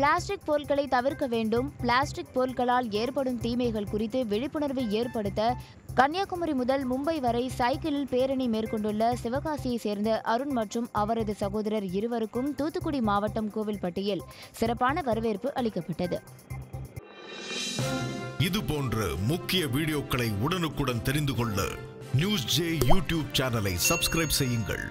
Plastic பொருட்களை தவிர்க்க வேண்டும். பிளாஸ்டிக் பொருட்களால் ஏற்படும் தீமைகள் குறித்து விழிப்புணர்வை ஏற்படுத்த கன்னியாகுமரி முதல் மும்பை வரை சைக்கிளில் பேரணி மேற்கொண்டுள்ள சிவகாசியை சேர்ந்த அருண் மற்றும் அவரது சகோதரர் இருவருக்கும் தூத்துக்குடி மாவட்டம் கோவில்பட்டியில் சிறப்பான வரவேற்பு அளிக்கப்பட்டது. இது போன்ற முக்கிய வீடியோக்களை உடனுக்குடன் தெரிந்து கொள்ள நியூஸ் ஜே யூடியூப் சேனலை சப்ஸ்கிரைப் செய்யுங்கள்.